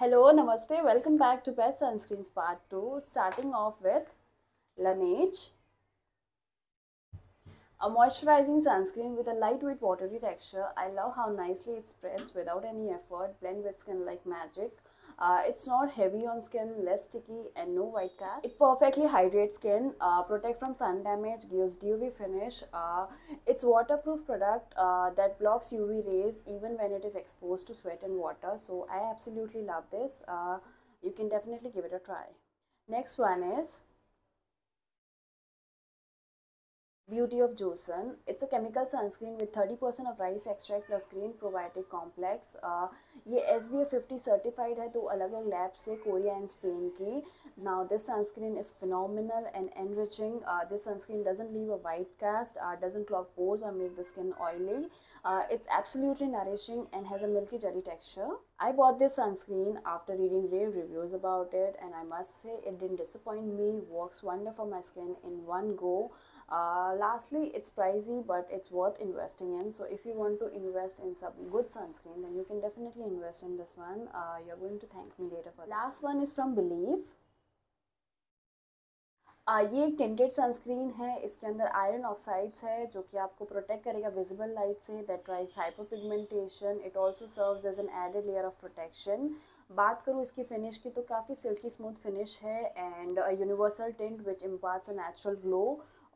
Hello, Namaste. Welcome back to Best Sunscreens Part 2. Starting off with Laneige. A moisturizing sunscreen with a lightweight watery texture. I love how nicely it spreads without any effort, blend with skin like magic. Uh, it's not heavy on skin, less sticky and no white cast. It perfectly hydrates skin, uh, protect from sun damage, gives dewy finish. Uh, it's waterproof product uh, that blocks UV rays even when it is exposed to sweat and water. So I absolutely love this. Uh, you can definitely give it a try. Next one is Beauty of Joseon. It's a chemical sunscreen with 30% of rice extract plus green probiotic complex. Uh, ये S B fifty certified है तो अलग अलग lab से Korea and Spain की now this sunscreen is phenomenal and enriching this sunscreen doesn't leave a white cast doesn't clog pores और make the skin oily it's absolutely nourishing and has a milky jelly texture. I bought this sunscreen after reading rave reviews about it and I must say it didn't disappoint me. Works wonder for my skin in one go. Uh, lastly, it's pricey, but it's worth investing in. So if you want to invest in some good sunscreen, then you can definitely invest in this one. Uh, you're going to thank me later for Last one is from Believe. आ, ये एक tinted sunscreen है इसके अंदर iron oxides है जो कि आपको प्रोटेक्ट करेगा विजिबल लाइट से that drives hyper pigmentation it also serves as an added layer of protection बात करूँ इसकी फिनिश की तो काफ़ी सिल्की स्मूथ फिनिश है and universal tint which imparts a natural glow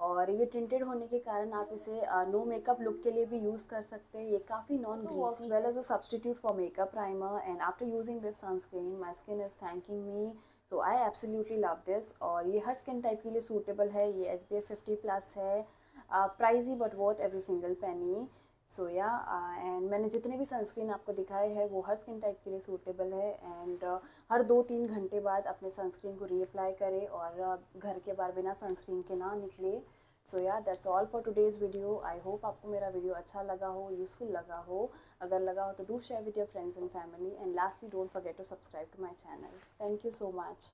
और ये टिंटेड होने के कारण आप इसे नो मेकअप लुक के लिए भी यूज़ कर सकते हैं। ये काफ़ी non greasy well as a substitute for makeup primer and after using this sunscreen my skin is thanking me so I absolutely love this और ये हर स्किन टाइप के लिए सूटेबल है। ये S B F fifty plus है। Pricey but worth every single penny so yeah and मैंने जितने भी सनस्क्रीन आपको दिखाए हैं वो हर स्किन टाइप के लिए सूटेबल है एंड uh, हर दो तीन घंटे बाद अपने सनस्क्रीन को रीअप्लाई करें और uh, घर के बाहर बिना सनस्क्रीन के ना निकले। So yeah that's all for today's video I hope आपको मेरा वीडियो अच्छा लगा हो यूज़फुल लगा हो। अगर लगा हो तो do share with your friends and family and lastly don't forget to subscribe to my channel thank you so much